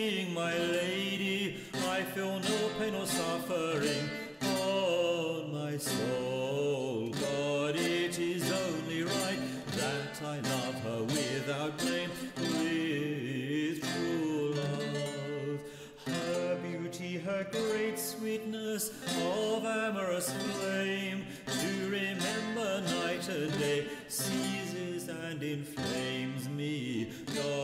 my lady, I feel no pain or suffering on my soul. God, it is only right that I love her without blame, with true love. Her beauty, her great sweetness of amorous flame, to remember night and day, seizes and inflames me. God,